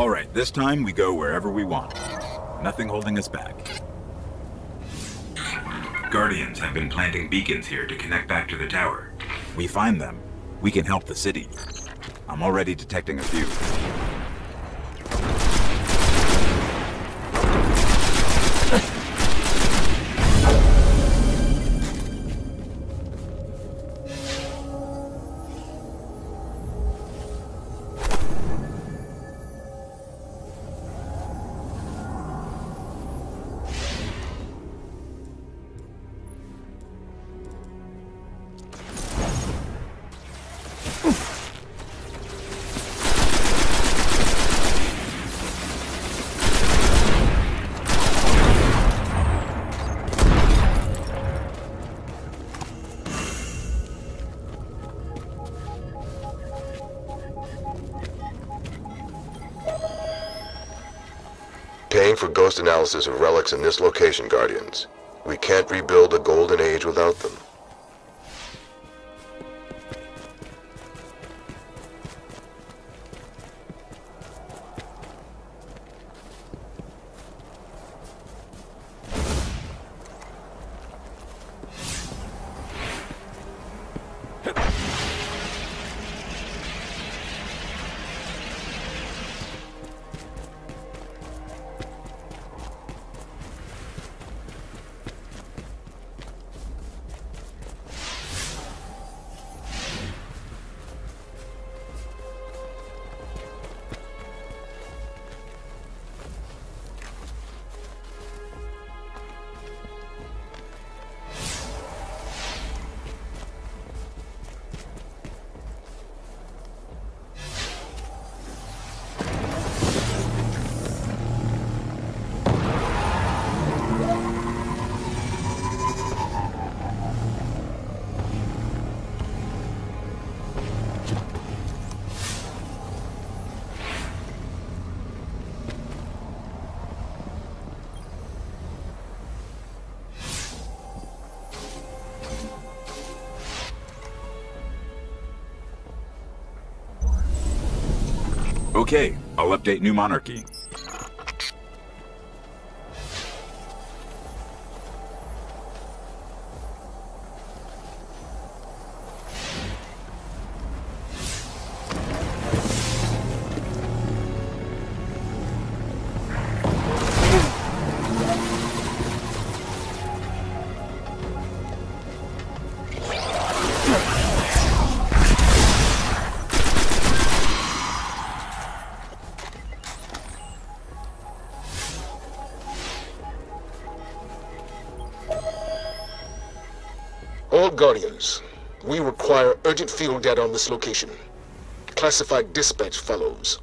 All right, this time we go wherever we want. Nothing holding us back. Guardians have been planting beacons here to connect back to the tower. We find them, we can help the city. I'm already detecting a few. Paying for ghost analysis of relics in this location, Guardians. We can't rebuild a golden age without them. Okay, I'll update New Monarchy. Guardians, we require urgent field data on this location. Classified dispatch follows.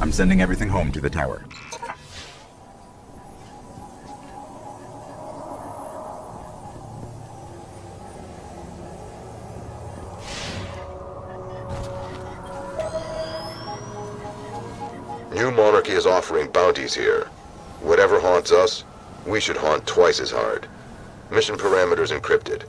I'm sending everything home to the tower. New Monarchy is offering bounties here. Whatever haunts us, we should haunt twice as hard. Mission parameters encrypted.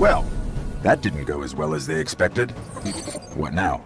Well, that didn't go as well as they expected. What now?